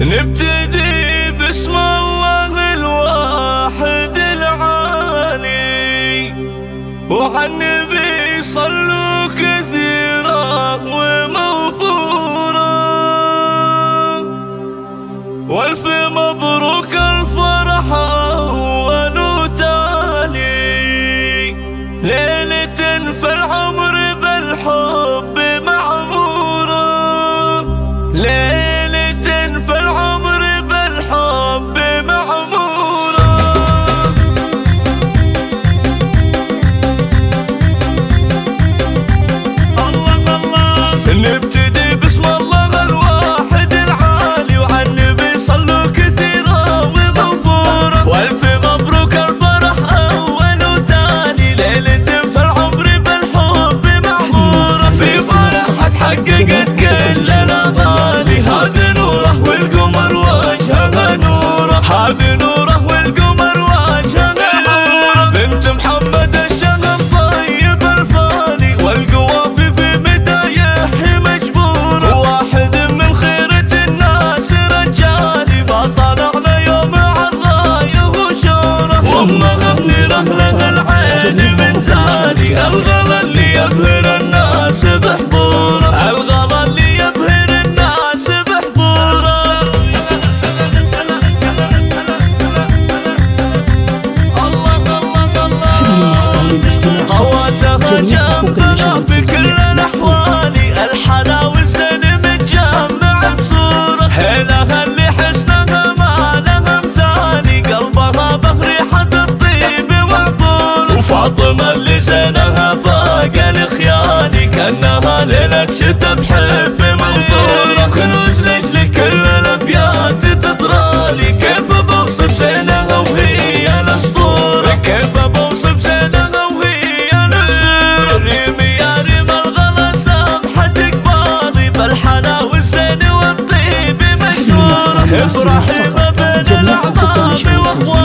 نبتدي باسم الله الواحد العالي وعن تحققت كل جنبنا في كل الاحوال الحلاوه زين متجمع بصوره هنا اللي حسنها ما لها مثالي قلبها بريحه الطيب وعطوله وفاطمه اللي زينها فاق لخيالي كأنها ليلة شتا بحب منظوره كنوز افرحي ما بين الاعمام واخواني